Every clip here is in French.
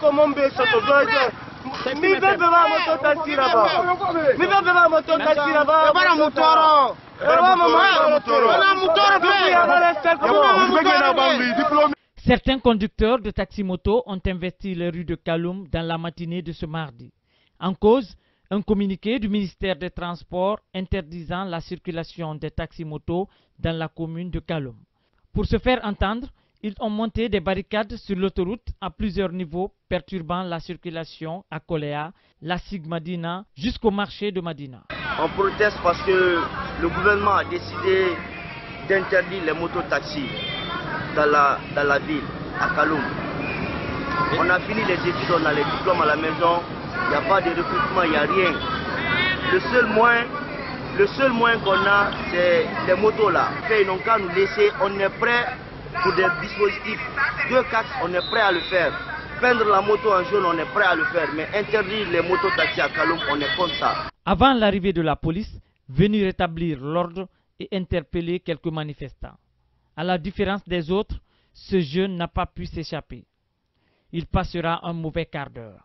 komombeso moto moto bana mutoro Certains conducteurs de taxi-moto ont investi les rues de Kaloum dans la matinée de ce mardi. En cause, un communiqué du ministère des Transports interdisant la circulation des taxis-motos dans la commune de Kaloum. Pour se faire entendre, ils ont monté des barricades sur l'autoroute à plusieurs niveaux, perturbant la circulation à Koléa, la Sigmadina, jusqu'au marché de Madina. On proteste parce que le gouvernement a décidé d'interdire les mototaxis dans la, dans la ville, à Kaloum. On a fini les études, on a les diplômes à la maison, il n'y a pas de recrutement, il n'y a rien. Le seul moyen, le seul moyen qu'on a, c'est les motos là. Ils n'ont qu'à nous laisser, on est prêt pour des dispositifs. Deux casques, on est prêt à le faire. Peindre la moto en jaune, on est prêt à le faire. Mais interdire les motos taxis à Kaloum, on est contre ça. Avant l'arrivée de la police, venir rétablir l'ordre et interpeller quelques manifestants. À la différence des autres, ce jeune n'a pas pu s'échapper. Il passera un mauvais quart d'heure.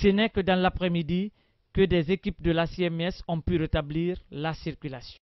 Ce n'est que dans l'après-midi que des équipes de la CMS ont pu rétablir la circulation.